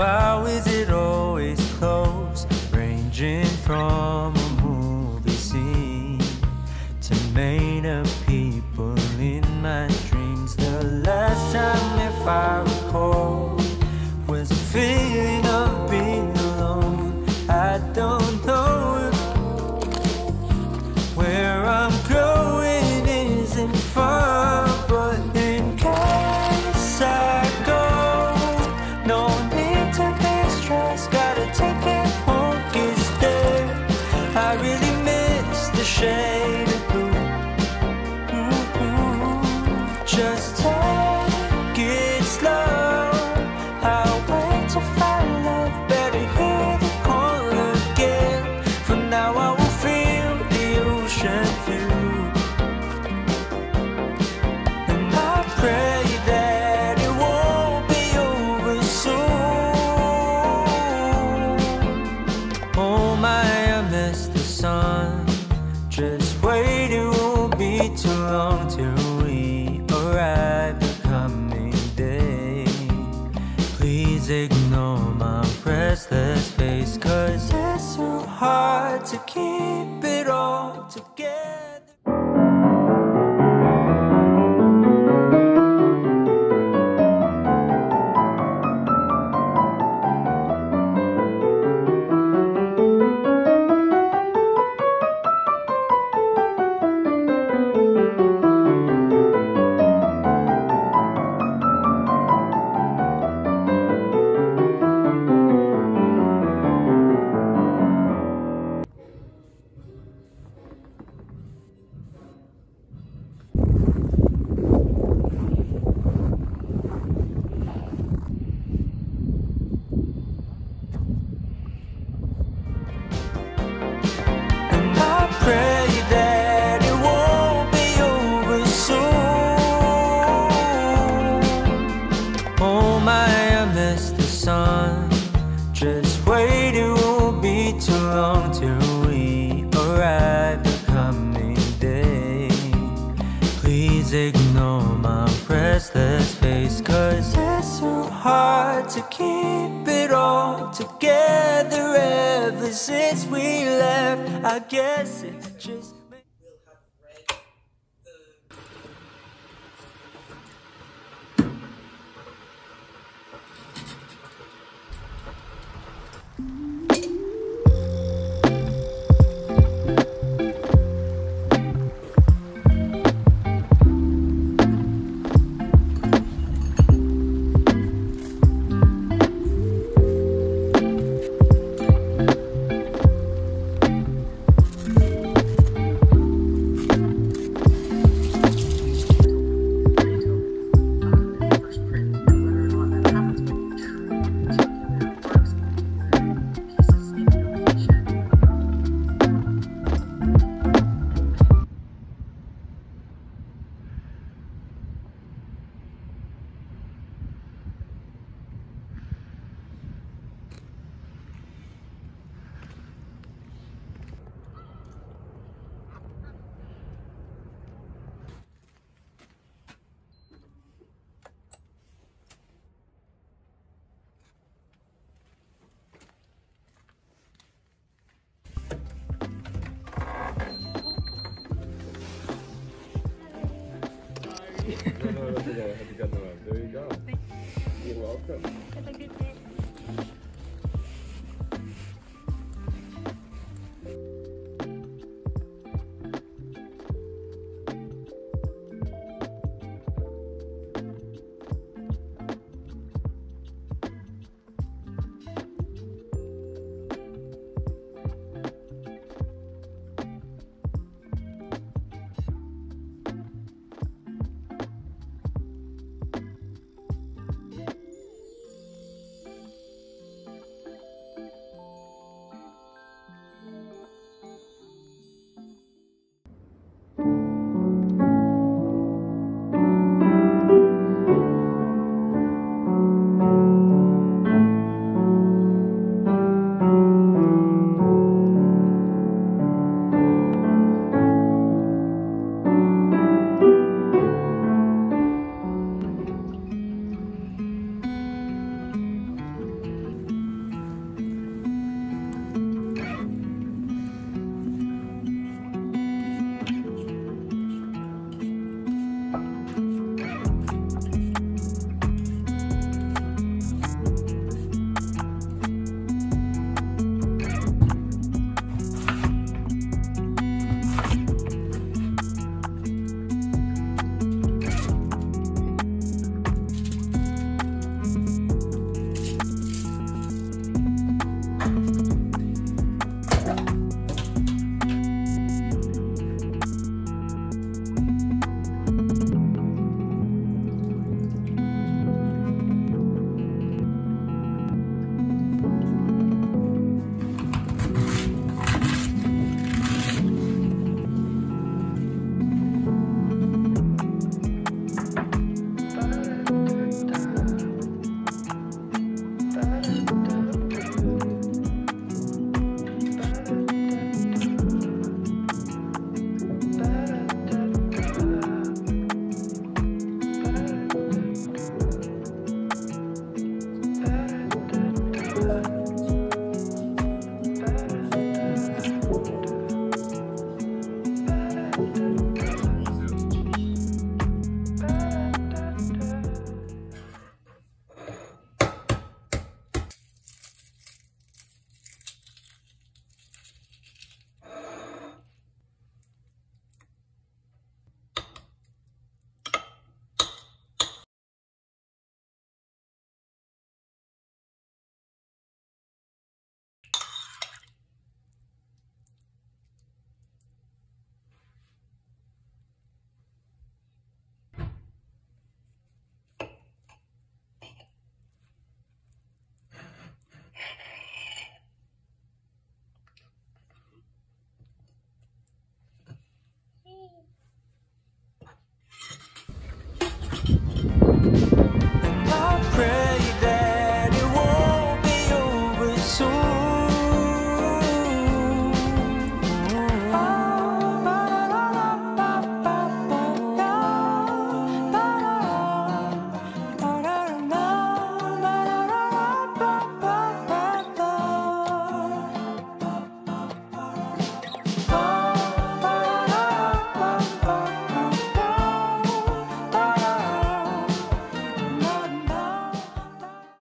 Why is it always close? Ranging from a movie scene to made up people in my dreams. The last time, if I recall, was a feeling of being alone. I don't know. restless face Cause it's so hard to keep it all Cause it's so hard to keep it all together Ever since we left. I guess it's just Capitano